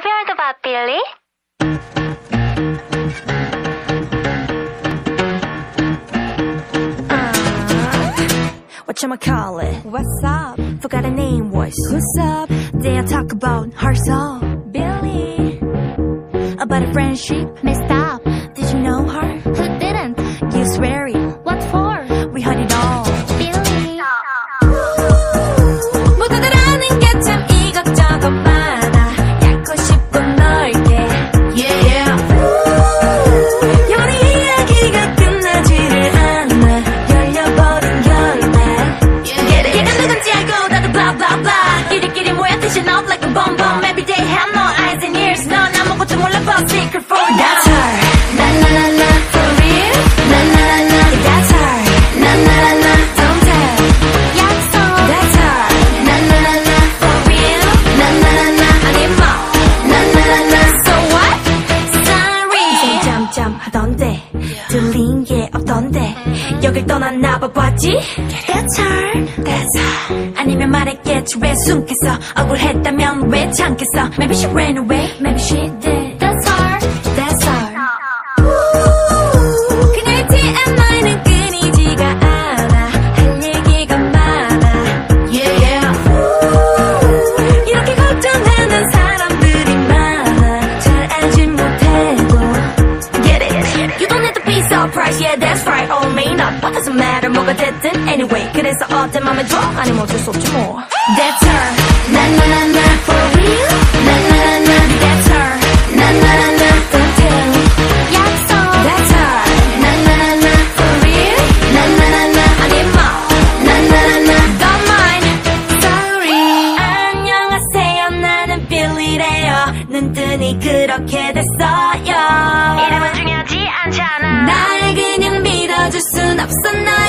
Have you heard about Billy? Uh, Whatchamacallit? What's up? Forgot her name was. Who's up? They talk about her so Billy. About a friendship. 하던데 들린 게 없던데 여길 떠났나 봐 봤지? That's her. That's her. 아니면 말했겠지 왜 숨겠어 억울했다면 왜 참겠어 Maybe she ran away. Maybe she right. Or may not. What doesn't matter. 뭐가 됐든. Anyway. 그래서 어때 맘에 들어? 아니면 어쩔 수 없지 뭐. That's her. Na. For real. Na. That's her. Na. Don't tell. 약속. That's her. Na. For real. Na. 아니 뭐. Na. Don't mind. Sorry. 안녕하세요. 나는 빌리래요. 눈 뜨니 그렇게 됐어요. nafsına